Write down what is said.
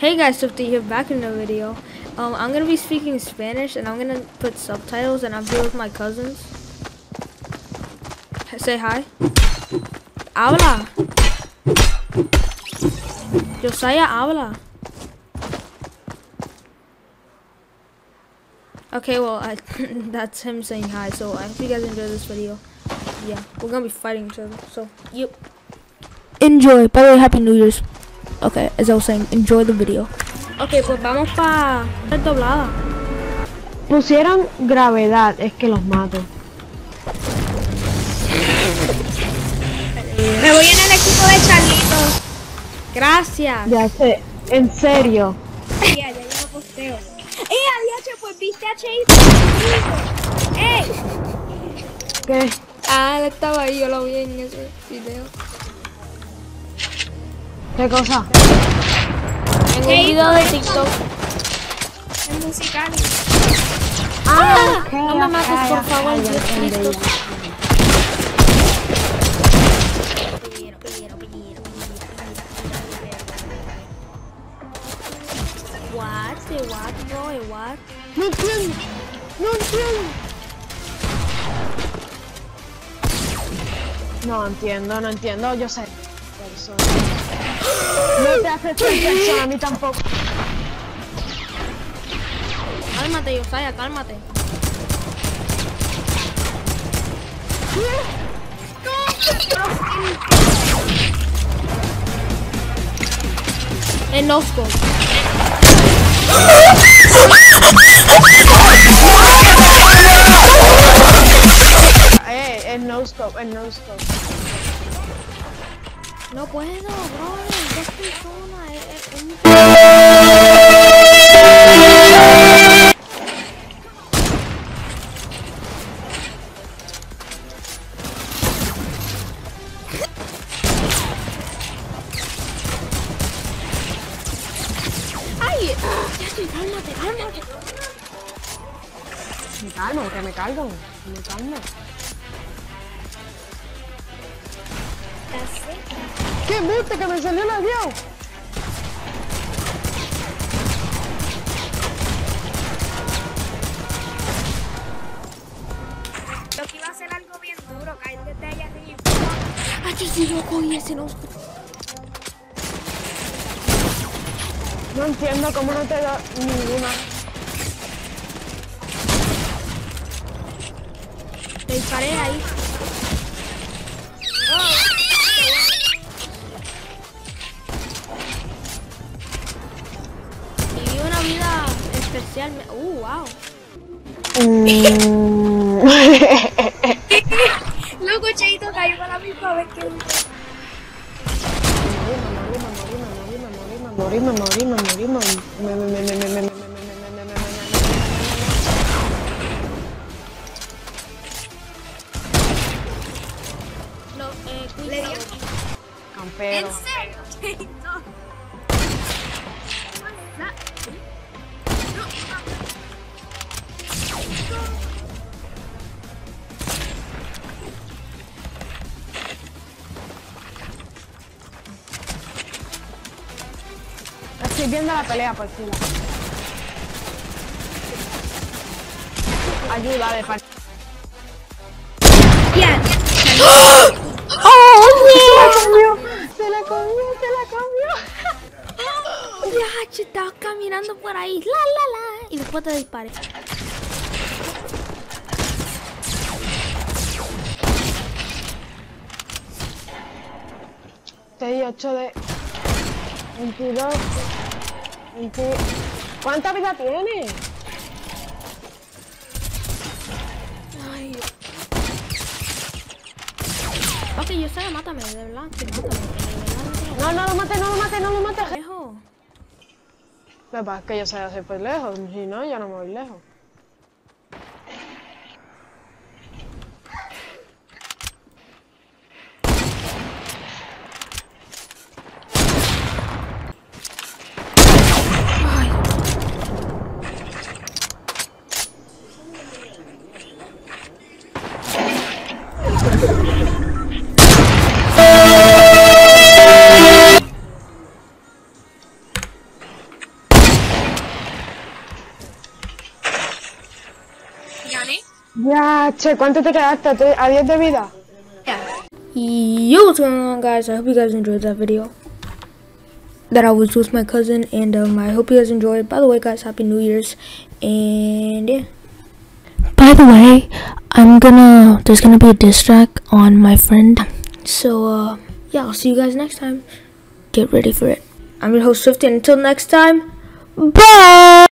Hey guys, Swifty here back in the video. Um, I'm gonna be speaking Spanish and I'm gonna put subtitles and I'm here with my cousins. Say hi. Habla. Josiah, habla. Okay, well, I, that's him saying hi. So I hope you guys enjoy this video. Yeah, we're gonna be fighting each other. So, yep. Enjoy. By the way, Happy New Year's. Okay, as I was saying, enjoy the video. Ok, pues vamos para doblada. Pusieron gravedad, es que los mato. Me voy en el equipo de Charlitos. Gracias. Ya sé, en serio. Ya, ya yo posteo. ¡Eh, adiós! Pues viste a Chase. ¡Eh! ¿Qué? Ah, él estaba ahí, yo lo vi en ese video. ¿Qué cosa? En un video de TikTok. Es musical. Ah, ok, no me mates, por ok, favor, Dios Cristo. ya. What? Say what? Eh, What? No entiendo, no entiendo. No entiendo, no entiendo, yo sé. Persona. No te haces persona, a mí tampoco. Cálmate, Josiah, cálmate. En Osco. Eh, el no scope, el no scope. No puedo, bro. Mày cái nổi cái mày cái rồi. Mày cái này. ¿Qué viste que me salió el avión? Lo que iba a ser algo bien duro, caer desde allá arriba. Ay, yo sí lo cogí ese no. No entiendo cómo no te da ninguna. Te disparé ahí. especial. Uh, wow. Mm. Loco, Cheito cayó la misma vez que me morí, me morí, me morí, me me me me me Campeón. Estoy viendo la pelea por fila. Ayuda de parte. Ya. Se la comió, se la comió. Ya, che, estabas caminando por ahí. La, la, la. Y después te disparé. Te di 8 de 22. 20. ¿Cuánta vida tiene? Ay. Ok, yo sé, mátame, de verdad. mátame, No, no lo mate, no lo mate, no lo mate. Dejo. Lo que pasa es que yo sé hacer pues lejos, si no, ya no me voy lejos. Che, ¿cuánto te quedaste? ¿Te- ¿A 10 de vida? Yo, what's going on, guys? I hope you guys enjoyed that video. That I was with my cousin, and um, I hope you guys enjoyed. By the way, guys, Happy New Year's, and yeah. By the way, I'm gonna there's gonna be a diss track on my friend. So uh, yeah, I'll see you guys next time. Get ready for it. I'm your host Swifty, and until next time, bye.